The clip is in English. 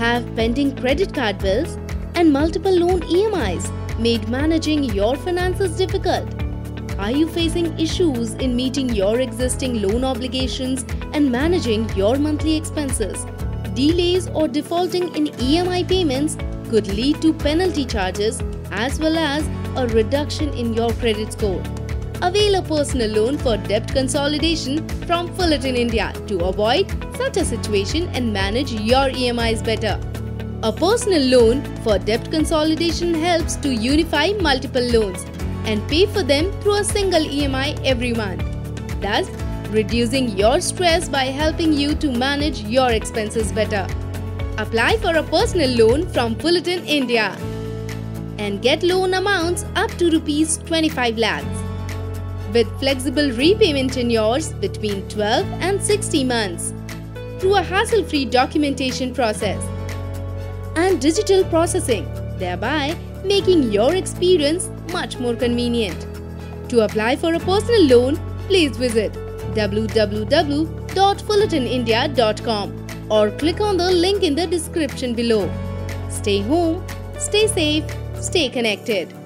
Have pending credit card bills and multiple loan EMIs made managing your finances difficult? Are you facing issues in meeting your existing loan obligations and managing your monthly expenses? Delays or defaulting in EMI payments could lead to penalty charges as well as a reduction in your credit score. Avail a personal loan for debt consolidation from Fullerton India to avoid such a situation and manage your EMIs better. A personal loan for debt consolidation helps to unify multiple loans and pay for them through a single EMI every month, thus reducing your stress by helping you to manage your expenses better. Apply for a personal loan from Fullerton India and get loan amounts up to rupees 25 lakhs with flexible repayment tenures between 12 and 60 months through a hassle-free documentation process and digital processing, thereby making your experience much more convenient. To apply for a personal loan, please visit www.fullertonindia.com or click on the link in the description below. Stay home, stay safe, stay connected.